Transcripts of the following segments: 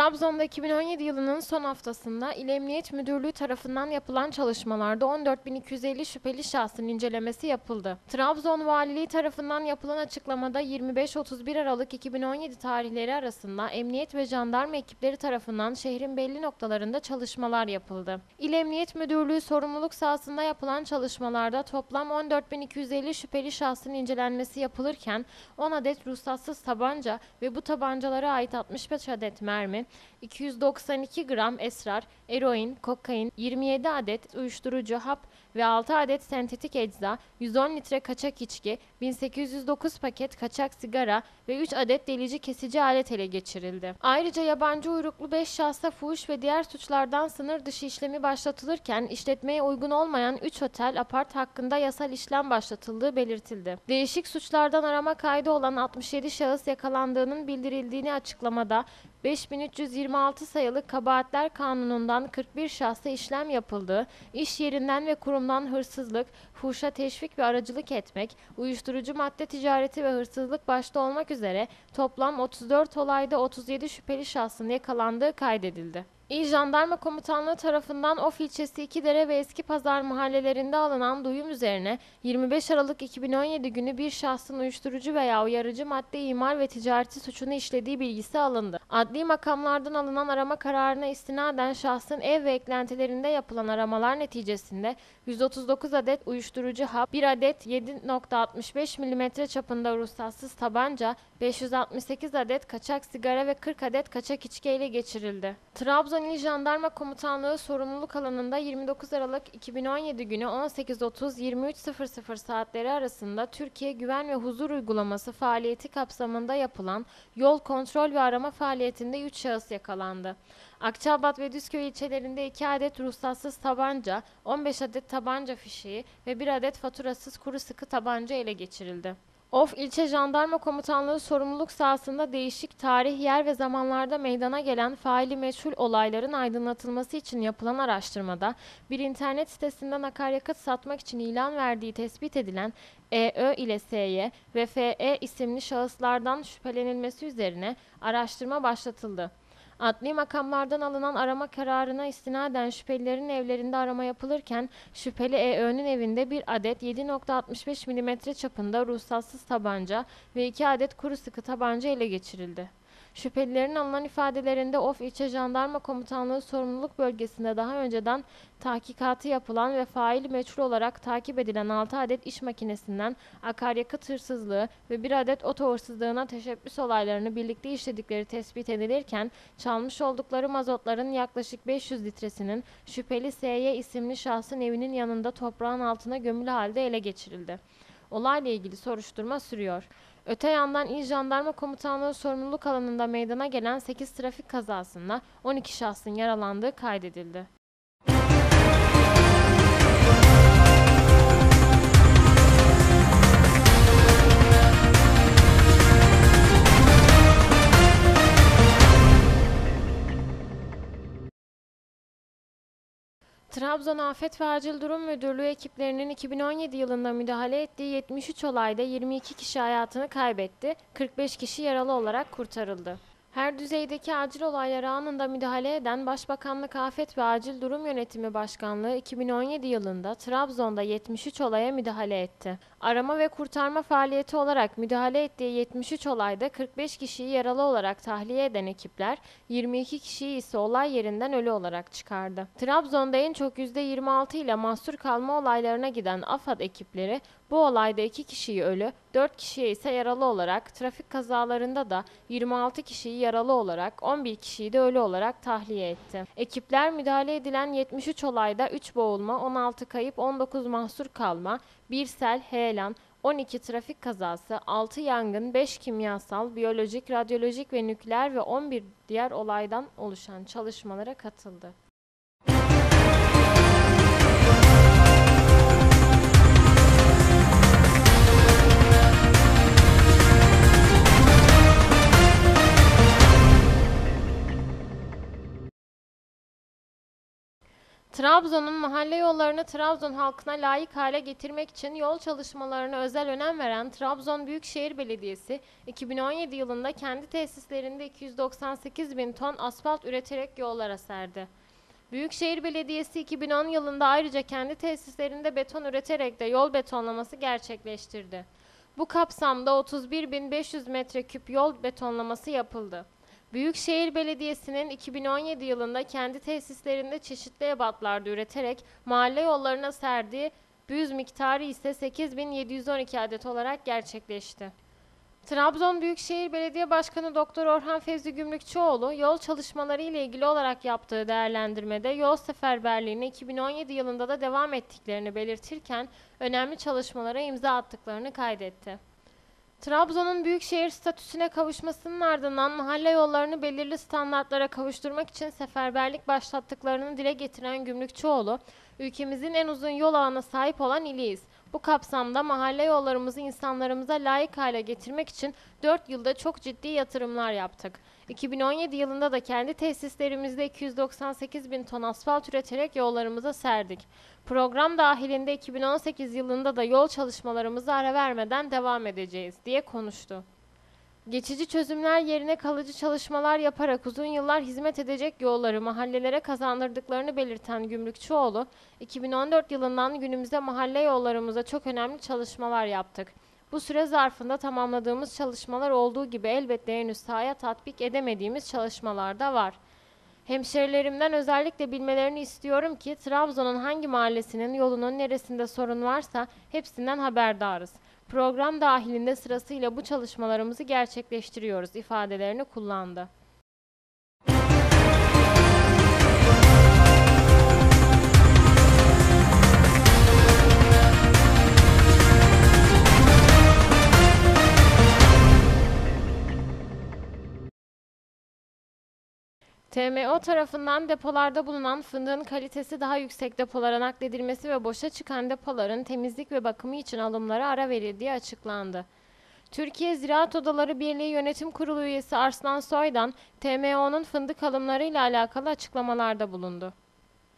Trabzon'da 2017 yılının son haftasında İl Emniyet Müdürlüğü tarafından yapılan çalışmalarda 14.250 şüpheli şahsın incelemesi yapıldı. Trabzon Valiliği tarafından yapılan açıklamada 25-31 Aralık 2017 tarihleri arasında emniyet ve jandarma ekipleri tarafından şehrin belli noktalarında çalışmalar yapıldı. İl Emniyet Müdürlüğü sorumluluk sahasında yapılan çalışmalarda toplam 14.250 şüpheli şahsın incelenmesi yapılırken 10 adet ruhsatsız tabanca ve bu tabancalara ait 65 adet mermi, 292 gram esrar, eroin, kokain, 27 adet uyuşturucu hap ve 6 adet sentetik ecza, 110 litre kaçak içki, 1809 paket kaçak sigara ve 3 adet delici kesici alet ele geçirildi. Ayrıca yabancı uyruklu 5 şahsa fuhuş ve diğer suçlardan sınır dışı işlemi başlatılırken işletmeye uygun olmayan 3 otel apart hakkında yasal işlem başlatıldığı belirtildi. Değişik suçlardan arama kaydı olan 67 şahıs yakalandığının bildirildiğini açıklamada 5326 sayılı Kabahatler Kanunu'ndan 41 şahsa işlem yapıldığı, iş yerinden ve kurumdan hırsızlık, fuhuşa teşvik ve aracılık etmek, uyuşturucu madde ticareti ve hırsızlık başta olmak üzere toplam 34 olayda 37 şüpheli şahsın yakalandığı kaydedildi. İl Jandarma Komutanlığı tarafından Of ilçesi İkidere ve Eski Pazar mahallelerinde alınan duyum üzerine 25 Aralık 2017 günü bir şahsın uyuşturucu veya uyarıcı madde imal ve ticareti suçunu işlediği bilgisi alındı. Adli makamlardan alınan arama kararına istinaden şahsın ev ve eklentilerinde yapılan aramalar neticesinde 139 adet uyuşturucu hap, 1 adet 7.65 mm çapında ruhsatsız tabanca, 568 adet kaçak sigara ve 40 adet kaçak içki geçirildi. Trabzon İl Jandarma Komutanlığı sorumluluk alanında 29 Aralık 2017 günü 18.30-23.00 saatleri arasında Türkiye Güven ve Huzur Uygulaması faaliyeti kapsamında yapılan yol kontrol ve arama faaliyetinde 3 şahıs yakalandı. Akçabat ve Düzköy ilçelerinde 2 adet ruhsatsız tabanca, 15 adet tabanca fişeği ve 1 adet faturasız kuru sıkı tabanca ele geçirildi. Of İlçe Jandarma Komutanlığı sorumluluk sahasında değişik tarih, yer ve zamanlarda meydana gelen faili meçhul olayların aydınlatılması için yapılan araştırmada bir internet sitesinden akaryakıt satmak için ilan verdiği tespit edilen EÖ ile SY ve FE isimli şahıslardan şüphelenilmesi üzerine araştırma başlatıldı. Adli makamlardan alınan arama kararına istinaden şüphelilerin evlerinde arama yapılırken şüpheli EÖ'nün evinde bir adet 7.65 mm çapında ruhsatsız tabanca ve iki adet kuru sıkı tabanca ele geçirildi. Şüphelilerin alınan ifadelerinde Of İlçe Jandarma Komutanlığı sorumluluk bölgesinde daha önceden tahkikatı yapılan ve faili meçhul olarak takip edilen 6 adet iş makinesinden akaryakıt hırsızlığı ve 1 adet oto hırsızlığına teşebbüs olaylarını birlikte işledikleri tespit edilirken çalmış oldukları mazotların yaklaşık 500 litresinin şüpheli SY isimli şahsın evinin yanında toprağın altına gömülü halde ele geçirildi. Olayla ilgili soruşturma sürüyor. Öte yandan İl Jandarma Komutanlığı sorumluluk alanında meydana gelen 8 trafik kazasında 12 şahsın yaralandığı kaydedildi. Trabzon Afet ve Acil Durum Müdürlüğü ekiplerinin 2017 yılında müdahale ettiği 73 olayda 22 kişi hayatını kaybetti, 45 kişi yaralı olarak kurtarıldı. Her düzeydeki acil olaylara anında müdahale eden Başbakanlık Afet ve Acil Durum Yönetimi Başkanlığı 2017 yılında Trabzon'da 73 olaya müdahale etti. Arama ve kurtarma faaliyeti olarak müdahale ettiği 73 olayda 45 kişiyi yaralı olarak tahliye eden ekipler 22 kişiyi ise olay yerinden ölü olarak çıkardı. Trabzon'da en çok %26 ile mahsur kalma olaylarına giden AFAD ekipleri bu olayda 2 kişiyi ölü, 4 kişiye ise yaralı olarak, trafik kazalarında da 26 kişiyi yaralı olarak, 11 kişiyi de ölü olarak tahliye etti. Ekipler müdahale edilen 73 olayda 3 boğulma, 16 kayıp, 19 mahsur kalma, 1 sel, heyelan, 12 trafik kazası, 6 yangın, 5 kimyasal, biyolojik, radyolojik ve nükleer ve 11 diğer olaydan oluşan çalışmalara katıldı. Trabzon'un mahalle yollarını Trabzon halkına layık hale getirmek için yol çalışmalarına özel önem veren Trabzon Büyükşehir Belediyesi, 2017 yılında kendi tesislerinde 298 bin ton asfalt üreterek yollara serdi. Büyükşehir Belediyesi 2010 yılında ayrıca kendi tesislerinde beton üreterek de yol betonlaması gerçekleştirdi. Bu kapsamda 31.500 metreküp yol betonlaması yapıldı. Büyükşehir Belediyesi'nin 2017 yılında kendi tesislerinde çeşitli ebatlarda üreterek mahalle yollarına serdiği büz miktarı ise 8712 adet olarak gerçekleşti. Trabzon Büyükşehir Belediye Başkanı Doktor Orhan Fevzi Gümrükçüoğlu yol çalışmaları ile ilgili olarak yaptığı değerlendirmede yol seferberliğini 2017 yılında da devam ettiklerini belirtirken önemli çalışmalara imza attıklarını kaydetti. Trabzon'un büyükşehir statüsüne kavuşmasının ardından mahalle yollarını belirli standartlara kavuşturmak için seferberlik başlattıklarını dile getiren Gümrükçüoğlu, ülkemizin en uzun yol ağına sahip olan iliyiz. Bu kapsamda mahalle yollarımızı insanlarımıza layık hale getirmek için 4 yılda çok ciddi yatırımlar yaptık. 2017 yılında da kendi tesislerimizde 298 bin ton asfalt üreterek yollarımıza serdik. Program dahilinde 2018 yılında da yol çalışmalarımızı ara vermeden devam edeceğiz diye konuştu. Geçici çözümler yerine kalıcı çalışmalar yaparak uzun yıllar hizmet edecek yolları mahallelere kazandırdıklarını belirten Gümrükçüoğlu, 2014 yılından günümüze mahalle yollarımıza çok önemli çalışmalar yaptık. Bu süre zarfında tamamladığımız çalışmalar olduğu gibi elbette henüz sahaya tatbik edemediğimiz çalışmalar da var. Hemşerilerimden özellikle bilmelerini istiyorum ki Trabzon'un hangi mahallesinin yolunun neresinde sorun varsa hepsinden haberdarız. Program dahilinde sırasıyla bu çalışmalarımızı gerçekleştiriyoruz ifadelerini kullandı. TMO tarafından depolarda bulunan fındığın kalitesi daha yüksek depolara nakledilmesi ve boşa çıkan depoların temizlik ve bakımı için alımlara ara verildiği açıklandı. Türkiye Ziraat Odaları Birliği Yönetim Kurulu üyesi Arslan Soydan, TMO'nun fındık alımları ile alakalı açıklamalarda bulundu.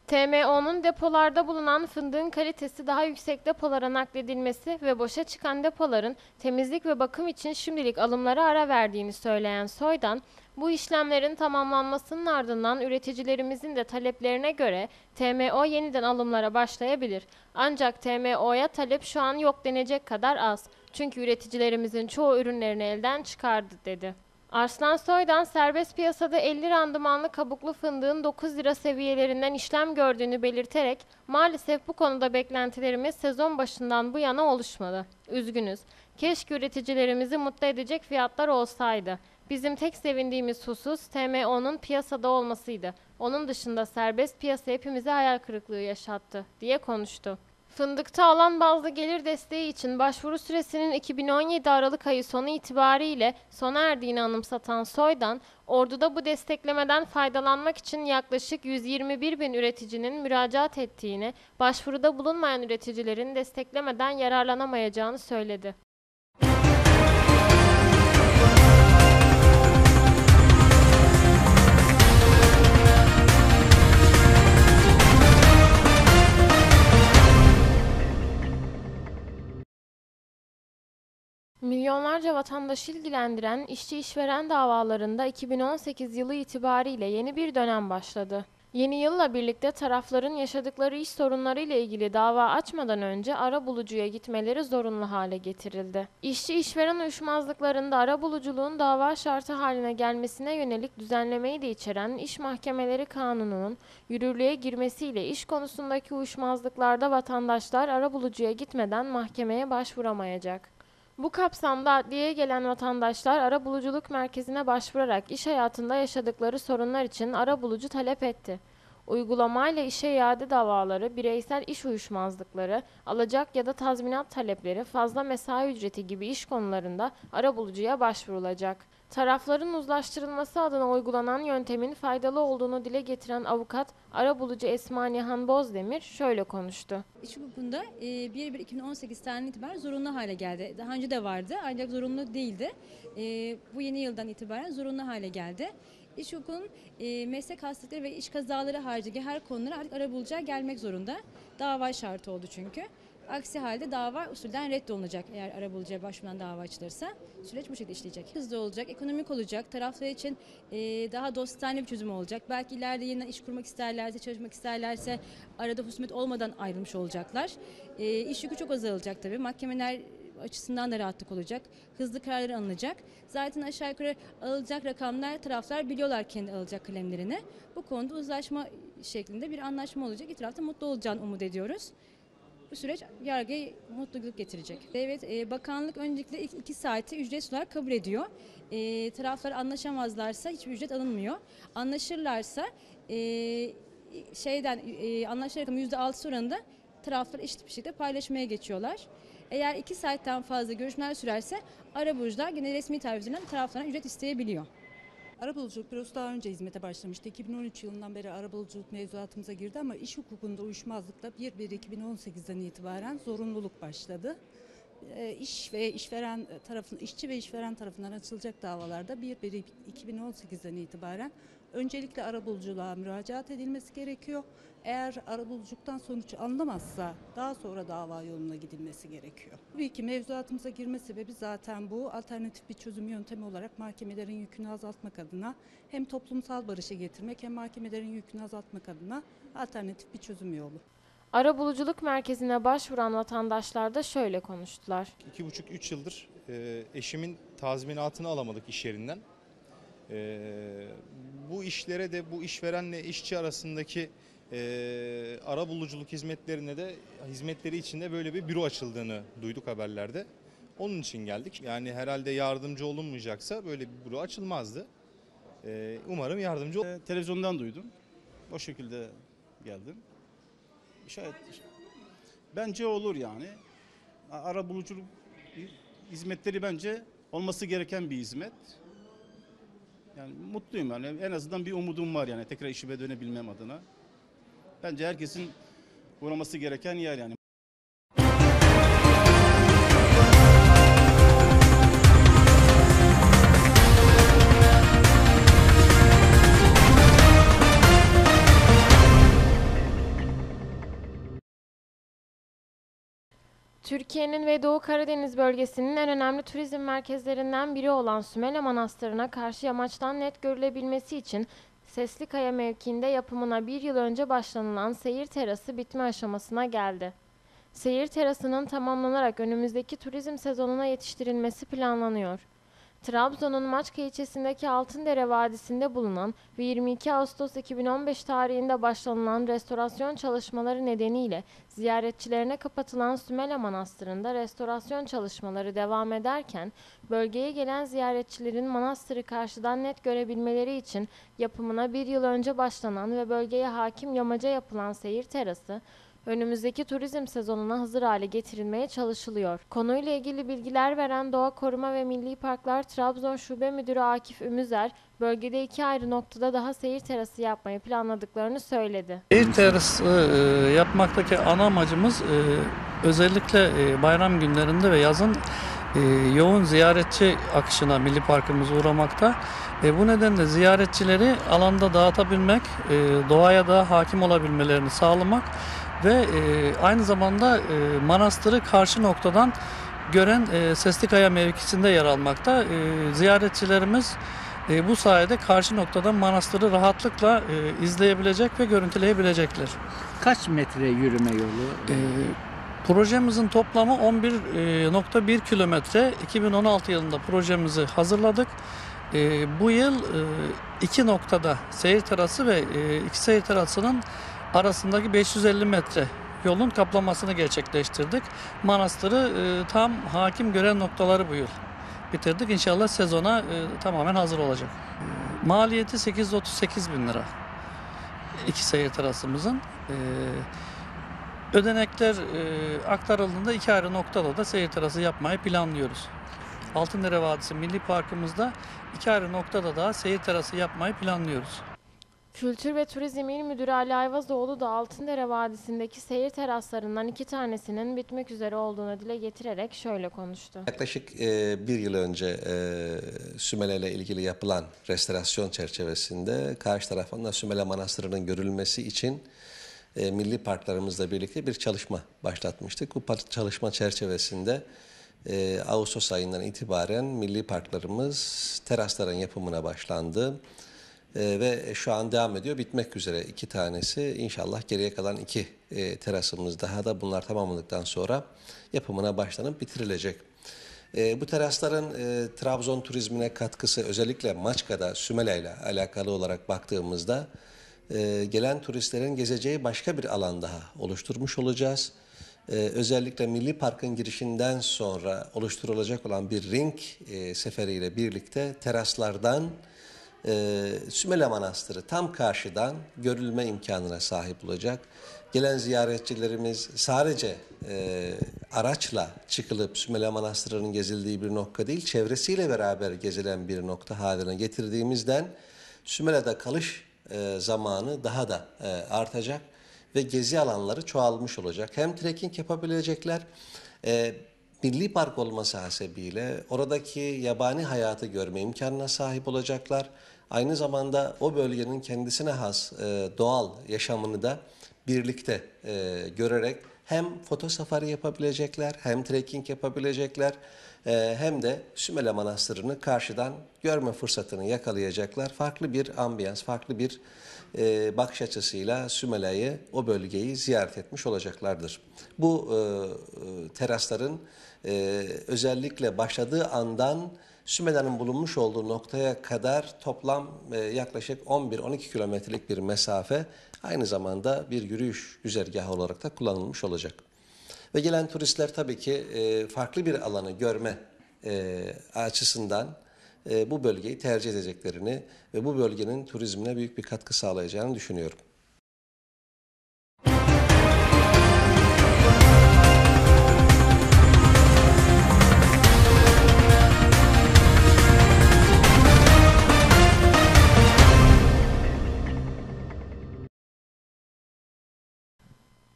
TMO'nun depolarda bulunan fındığın kalitesi daha yüksek depolara nakledilmesi ve boşa çıkan depoların temizlik ve bakım için şimdilik alımlara ara verdiğini söyleyen Soydan, bu işlemlerin tamamlanmasının ardından üreticilerimizin de taleplerine göre TMO yeniden alımlara başlayabilir. Ancak TMO'ya talep şu an yok denecek kadar az. Çünkü üreticilerimizin çoğu ürünlerini elden çıkardı dedi. Arslan Soydan serbest piyasada 50 randımanlı kabuklu fındığın 9 lira seviyelerinden işlem gördüğünü belirterek maalesef bu konuda beklentilerimiz sezon başından bu yana oluşmadı. Üzgünüz. Keşke üreticilerimizi mutlu edecek fiyatlar olsaydı. Bizim tek sevindiğimiz husus TMO'nun piyasada olmasıydı. Onun dışında serbest piyasa hepimize hayal kırıklığı yaşattı, diye konuştu. Fındıkta alan bazlı gelir desteği için başvuru süresinin 2017 Aralık ayı sonu itibariyle sona erdiğini anımsatan Soydan, Ordu'da bu desteklemeden faydalanmak için yaklaşık 121 bin üreticinin müracaat ettiğini, başvuruda bulunmayan üreticilerin desteklemeden yararlanamayacağını söyledi. Milyonlarca vatandaşı ilgilendiren işçi işveren davalarında 2018 yılı itibariyle yeni bir dönem başladı. Yeni yılla birlikte tarafların yaşadıkları iş sorunları ile ilgili dava açmadan önce ara bulucuya gitmeleri zorunlu hale getirildi. İşçi işveren uyuşmazlıklarında ara buluculuğun dava şartı haline gelmesine yönelik düzenlemeyi de içeren İş Mahkemeleri Kanunu'nun yürürlüğe girmesiyle iş konusundaki uyuşmazlıklarda vatandaşlar ara bulucuya gitmeden mahkemeye başvuramayacak. Bu kapsamda adliyeye gelen vatandaşlar arabuluculuk merkezine başvurarak iş hayatında yaşadıkları sorunlar için arabulucu talep etti. Uygulamayla işe iade davaları, bireysel iş uyuşmazlıkları, alacak ya da tazminat talepleri, fazla mesai ücreti gibi iş konularında arabulucuya başvurulacak. Tarafların uzlaştırılması adına uygulanan yöntemin faydalı olduğunu dile getiren avukat arabulucu Esma Nihan Bozdemir şöyle konuştu. İş hukukunda 1-1-2018 tarihinden itibaren zorunlu hale geldi. Daha önce de vardı ancak zorunlu değildi. E, bu yeni yıldan itibaren zorunlu hale geldi. İş hukukunun e, meslek hastalıkları ve iş kazaları haricindeki her konulara artık arabulucuya gelmek zorunda. Dava şartı oldu çünkü. Aksi halde dava usulden reddolunacak eğer arabulucuya başvuran dava açılırsa. Süreç bu şekilde işleyecek. Hızlı olacak, ekonomik olacak, taraflar için e, daha dostane bir çözüm olacak. Belki ileride yeniden iş kurmak isterlerse, çalışmak isterlerse arada husumet olmadan ayrılmış olacaklar. E, iş yükü çok azalacak tabii. Mahkemeler açısından da rahatlık olacak. Hızlı kararlar alınacak. Zaten aşağı yukarı alacak rakamlar taraflar biliyorlar kendi alacak kalemlerini. Bu konuda uzlaşma şeklinde bir anlaşma olacak. İki tarafta mutlu olacağını umut ediyoruz. Bu süreç yargıya mutluluk getirecek. Evet, e, bakanlık öncelikle ilk iki saati ücretsiz olarak kabul ediyor. E, taraflar anlaşamazlarsa hiçbir ücret alınmıyor. Anlaşırlarsa e, şeyden e, anlaşılan rakamın %6 oranında taraflar eşit bir şekilde paylaşmaya geçiyorlar. Eğer iki saatten fazla görüşmeler sürerse arabulucular yine resmi tariflerinden taraflardan ücret isteyebiliyor. Arabuluculuk bürosu daha önce hizmete başlamıştı. 2013 yılından beri arabuluculuk mevzuatımıza girdi ama iş hukukunda uyuşmazlıkla 1-1-2018'den itibaren zorunluluk başladı. E, iş ve işveren tarafın işçi ve işveren tarafından açılacak davalarda 1-1-2018'den itibaren öncelikle arabuluculuğa müracaat edilmesi gerekiyor. Eğer arabuluculuktan sonuç alınamazsa daha sonra dava yoluna gidilmesi gerekiyor. Tabii ki mevzuatımıza girme sebebi zaten bu. Alternatif bir çözüm yöntemi olarak mahkemelerin yükünü azaltmak adına hem toplumsal barışı getirmek hem mahkemelerin yükünü azaltmak adına alternatif bir çözüm yolu. Arabuluculuk merkezine başvuran vatandaşlar da şöyle konuştular. İki buçuk, üç yıldır eşimin tazminatını alamadık iş yerinden. E, bu işlere de bu işverenle işçi arasındaki e, ara buluculuk hizmetlerine de hizmetleri içinde böyle bir büro açıldığını duyduk haberlerde. Onun için geldik. Yani herhalde yardımcı olunmayacaksa böyle bir büro açılmazdı. E, umarım yardımcı ol- Ee, Televizyondan duydum. O şekilde geldim. Şayet bence olur yani. Ara buluculuk hizmetleri bence olması gereken bir hizmet. Yani mutluyum yani. En azından bir umudum var yani tekrar işime dönebilmem adına. Bence herkesin uğraması gereken yer yani. Türkiye'nin ve Doğu Karadeniz bölgesinin en önemli turizm merkezlerinden biri olan Sümele Manastırı'na karşı yamaçtan net görülebilmesi için Seslikaya mevkiinde yapımına bir yıl önce başlanılan seyir terası bitme aşamasına geldi. Seyir terasının tamamlanarak önümüzdeki turizm sezonuna yetiştirilmesi planlanıyor. Trabzon'un Maçka ilçesindeki Altındere Vadisi'nde bulunan ve 22 Ağustos 2015 tarihinde başlanılan restorasyon çalışmaları nedeniyle ziyaretçilerine kapatılan Sümele Manastırı'nda restorasyon çalışmaları devam ederken bölgeye gelen ziyaretçilerin manastırı karşıdan net görebilmeleri için yapımına bir yıl önce başlanan ve bölgeye hakim yamaca yapılan seyir terası önümüzdeki turizm sezonuna hazır hale getirilmeye çalışılıyor. Konuyla ilgili bilgiler veren Doğa Koruma ve Milli Parklar Trabzon Şube Müdürü Akif Ümüzer, bölgede iki ayrı noktada daha seyir terası yapmayı planladıklarını söyledi. Şehir terası e, yapmaktaki ana amacımız e, özellikle e, bayram günlerinde ve yazın yoğun ziyaretçi akışına Milli Parkımız uğramakta. E, bu nedenle ziyaretçileri alanda dağıtabilmek, doğaya da hakim olabilmelerini sağlamak ve e, aynı zamanda e, manastırı karşı noktadan gören e, Seslikaya mevkisinde yer almakta. E, ziyaretçilerimiz e, bu sayede karşı noktadan manastırı rahatlıkla e, izleyebilecek ve görüntüleyebilecekler. Kaç metre yürüme yolu? E, projemizin toplamı 11.1 kilometre. 2016 yılında projemizi hazırladık. E, bu yıl e, iki noktada seyir terası ve e, iki seyir terasının arasındaki 550 metre yolun kaplamasını gerçekleştirdik. Manastırı e, tam hakim gören noktaları bu yıl bitirdik. İnşallah sezona e, tamamen hazır olacak. E, maliyeti 838 bin lira. İki seyir terasımızın. E, ödenekler e, aktarıldığında iki ayrı noktada da seyir terası yapmayı planlıyoruz. Altındere Vadisi Milli Parkımızda iki ayrı noktada da seyir terası yapmayı planlıyoruz. Kültür ve Turizm İl Müdürü Ali Ayvazoğlu da Altındere Vadisi'ndeki seyir teraslarından iki tanesinin bitmek üzere olduğunu dile getirerek şöyle konuştu. Yaklaşık e, bir yıl önce e, Sümele ile ilgili yapılan restorasyon çerçevesinde karşı tarafında Sümele Manastırı'nın görülmesi için e, milli parklarımızla birlikte bir çalışma başlatmıştık. Bu çalışma çerçevesinde e, Ağustos ayından itibaren milli parklarımız terasların yapımına başlandı. E, ve şu an devam ediyor. Bitmek üzere iki tanesi. İnşallah geriye kalan iki e, terasımız daha da bunlar tamamlandıktan sonra yapımına başlanıp bitirilecek. E, bu terasların e, Trabzon turizmine katkısı özellikle Maçka'da Sümele ile alakalı olarak baktığımızda e, gelen turistlerin gezeceği başka bir alan daha oluşturmuş olacağız. E, özellikle Milli Park'ın girişinden sonra oluşturulacak olan bir ring e, seferiyle birlikte teraslardan e, Sümele Manastırı tam karşıdan görülme imkanına sahip olacak. Gelen ziyaretçilerimiz sadece e, araçla çıkılıp Sümele Manastırı'nın gezildiği bir nokta değil, çevresiyle beraber gezilen bir nokta haline getirdiğimizden Sümele'de kalış e, zamanı daha da e, artacak ve gezi alanları çoğalmış olacak. Hem trekking yapabilecekler, e, milli park olması hasebiyle oradaki yabani hayatı görme imkanına sahip olacaklar. Aynı zamanda o bölgenin kendisine has e, doğal yaşamını da birlikte e, görerek hem foto safari yapabilecekler, hem trekking yapabilecekler, e, hem de Sümele Manastırı'nı karşıdan görme fırsatını yakalayacaklar. Farklı bir ambiyans, farklı bir e, bakış açısıyla Sümele'yi, o bölgeyi ziyaret etmiş olacaklardır. Bu e, e, terasların e, özellikle başladığı andan Sümele'nin bulunmuş olduğu noktaya kadar toplam e, yaklaşık 11-12 kilometrelik bir mesafe aynı zamanda bir yürüyüş güzergahı olarak da kullanılmış olacak. Ve gelen turistler tabii ki e, farklı bir alanı görme e, açısından e, bu bölgeyi tercih edeceklerini ve bu bölgenin turizmine büyük bir katkı sağlayacağını düşünüyorum.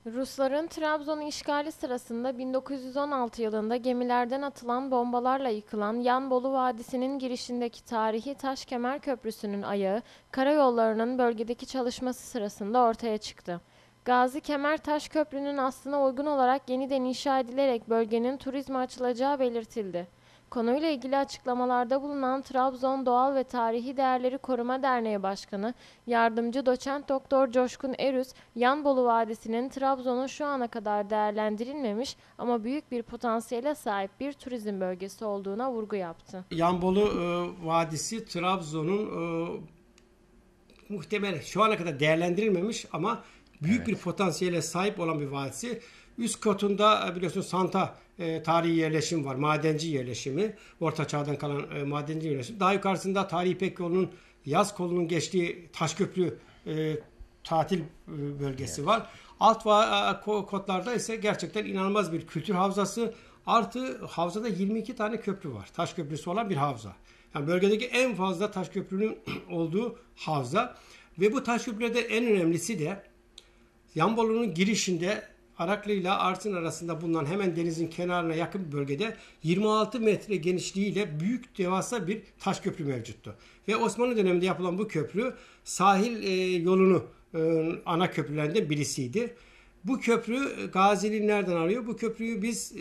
Rusların Trabzon'u işgali sırasında 1916 yılında gemilerden atılan bombalarla yıkılan Yanbolu Vadisi'nin girişindeki tarihi Taşkemer Köprüsü'nün ayağı karayollarının bölgedeki çalışması sırasında ortaya çıktı. Gazi Kemer Taş Köprü'nün aslına uygun olarak yeniden inşa edilerek bölgenin turizme açılacağı belirtildi. Konuyla ilgili açıklamalarda bulunan Trabzon Doğal ve Tarihi Değerleri Koruma Derneği Başkanı Yardımcı Doçent Doktor Coşkun Erüz, Yanbolu Vadisi'nin Trabzon'un şu ana kadar değerlendirilmemiş ama büyük bir potansiyele sahip bir turizm bölgesi olduğuna vurgu yaptı. Yanbolu e, Vadisi Trabzon'un e, muhtemelen şu ana kadar değerlendirilmemiş ama büyük bir potansiyele sahip olan bir vadisi. Üst katında e, biliyorsunuz Santa e, tarihi yerleşim var. Madenci yerleşimi. Orta çağdan kalan e, madenci yerleşimi. Daha yukarısında Tarihi İpek yolunun yaz kolunun geçtiği Taşköprü e, tatil e, bölgesi var. Alt va- ko- kotlarda ise gerçekten inanılmaz bir kültür havzası. Artı havzada 22 tane köprü var. Taş köprüsü olan bir havza. Yani bölgedeki en fazla taş köprünün olduğu havza. Ve bu taş köprülerde en önemlisi de Yanbolu'nun girişinde Araklı ile Artvin arasında bulunan hemen denizin kenarına yakın bir bölgede 26 metre genişliğiyle büyük devasa bir taş köprü mevcuttu. Ve Osmanlı döneminde yapılan bu köprü sahil e, yolunu e, ana köprülerinden birisiydi. Bu köprü Gazili'yi nereden alıyor? Bu köprüyü biz e,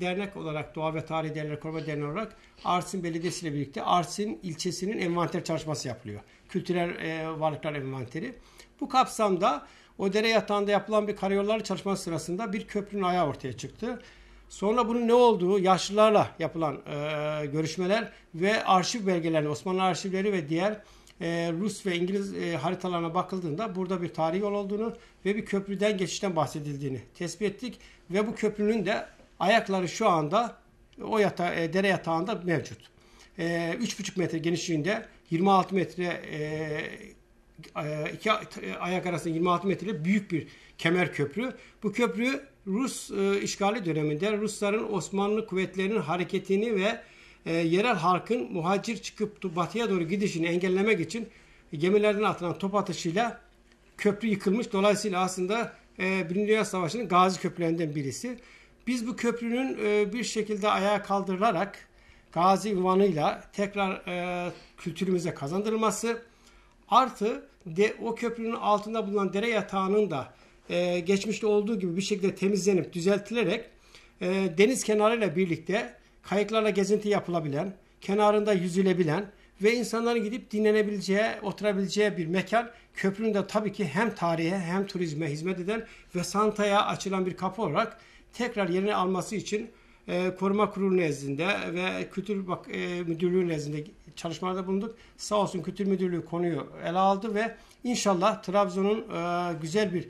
dernek olarak Doğa ve Tarih Değerleri Koruma Derneği olarak Arsin Belediyesi ile birlikte Arsin ilçesinin envanter çalışması yapılıyor. Kültürel e, varlıklar envanteri. Bu kapsamda o dere yatağında yapılan bir karayolları çalışması sırasında bir köprünün ayağı ortaya çıktı. Sonra bunun ne olduğu yaşlılarla yapılan e, görüşmeler ve arşiv belgeleri, Osmanlı arşivleri ve diğer e, Rus ve İngiliz e, haritalarına bakıldığında burada bir tarihi yol olduğunu ve bir köprüden geçişten bahsedildiğini tespit ettik. Ve bu köprünün de ayakları şu anda o yata, e, dere yatağında mevcut. E, 3,5 metre genişliğinde 26 metre e, iki ayak arasında 26 metre büyük bir kemer köprü. Bu köprü Rus e, işgali döneminde Rusların Osmanlı kuvvetlerinin hareketini ve e, yerel halkın muhacir çıkıp batıya doğru gidişini engellemek için gemilerden atılan top atışıyla köprü yıkılmış. Dolayısıyla aslında e, Birinci Dünya Savaşı'nın gazi köprülerinden birisi. Biz bu köprünün e, bir şekilde ayağa kaldırılarak gazi ünvanıyla tekrar e, kültürümüze kazandırılması artı de, o köprünün altında bulunan dere yatağının da e, geçmişte olduğu gibi bir şekilde temizlenip düzeltilerek e, deniz kenarıyla birlikte kayıklarla gezinti yapılabilen, kenarında yüzülebilen ve insanların gidip dinlenebileceği, oturabileceği bir mekan. Köprünün de tabii ki hem tarihe hem turizme hizmet eden ve Santa'ya açılan bir kapı olarak tekrar yerini alması için e, Koruma Kurulu nezdinde ve Kültür Bak e, Müdürlüğü nezdinde çalışmalarda bulunduk. Sağ olsun Kültür Müdürlüğü konuyu ele aldı ve inşallah Trabzon'un e, güzel bir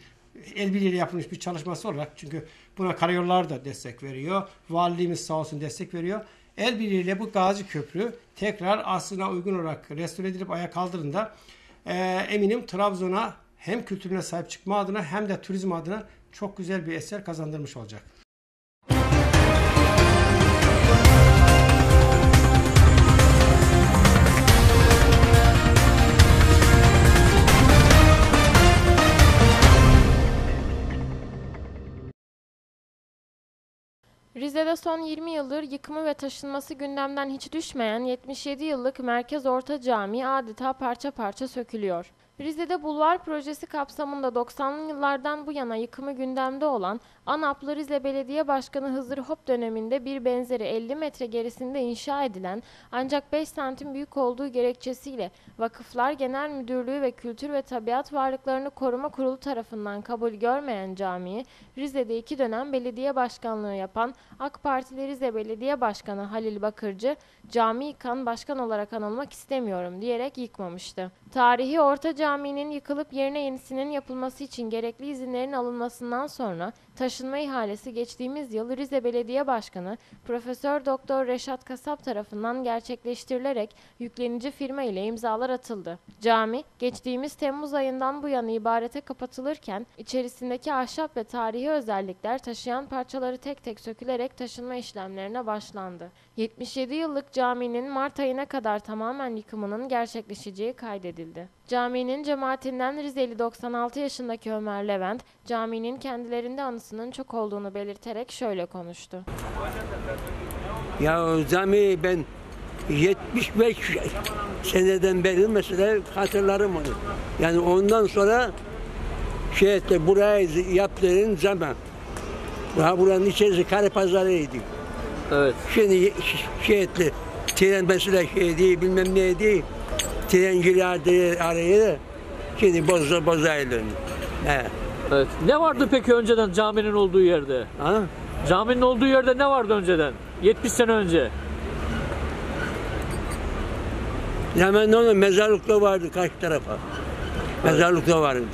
el birliğiyle yapılmış bir çalışması olarak çünkü buna karayollar da destek veriyor. Valiliğimiz sağ olsun destek veriyor. El birliğiyle bu Gazi Köprü tekrar aslına uygun olarak restore edilip ayağa kaldırında e, eminim Trabzon'a hem kültürüne sahip çıkma adına hem de turizm adına çok güzel bir eser kazandırmış olacak. Rize'de son 20 yıldır yıkımı ve taşınması gündemden hiç düşmeyen 77 yıllık Merkez Orta Camii adeta parça parça sökülüyor. Rize'de bulvar projesi kapsamında 90'lı yıllardan bu yana yıkımı gündemde olan ANAP'lı Rize Belediye Başkanı Hızır Hop döneminde bir benzeri 50 metre gerisinde inşa edilen ancak 5 santim büyük olduğu gerekçesiyle Vakıflar Genel Müdürlüğü ve Kültür ve Tabiat Varlıklarını Koruma Kurulu tarafından kabul görmeyen camiyi Rize'de iki dönem belediye başkanlığı yapan AK Partili Rize Belediye Başkanı Halil Bakırcı, cami yıkan başkan olarak anılmak istemiyorum diyerek yıkmamıştı. Tarihi Orta Cami'nin yıkılıp yerine yenisinin yapılması için gerekli izinlerin alınmasından sonra taşınma ihalesi geçtiğimiz yıl Rize Belediye Başkanı Profesör Doktor Reşat Kasap tarafından gerçekleştirilerek yüklenici firma ile imzalar atıldı. Cami geçtiğimiz Temmuz ayından bu yana ibadete kapatılırken içerisindeki ahşap ve tarihi özellikler taşıyan parçaları tek tek sökülerek taşınma işlemlerine başlandı. 77 yıllık caminin Mart ayına kadar tamamen yıkımının gerçekleşeceği kaydedildi. Caminin cemaatinden Rizeli 96 yaşındaki Ömer Levent, caminin kendilerinde anısının çok olduğunu belirterek şöyle konuştu. Ya o cami ben 75 seneden beri mesela hatırlarım onu. Yani ondan sonra şey etti, buraya yaptığın zaman daha buranın içerisi kare pazarıydı. Evet. Şimdi şey etti, tren mesela şey değil, bilmem ne değil. Tren girerdi araya, şimdi boza bozaydı. He. Evet. Ne vardı peki önceden caminin olduğu yerde? Ha? Caminin olduğu yerde ne vardı önceden? 70 sene önce. Hemen onun mezarlıkta vardı kaç tarafa. Mezarlıkta vardı.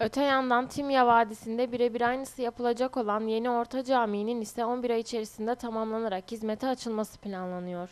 Öte yandan Timya Vadisi'nde birebir aynısı yapılacak olan yeni Orta Camii'nin ise 11 ay içerisinde tamamlanarak hizmete açılması planlanıyor.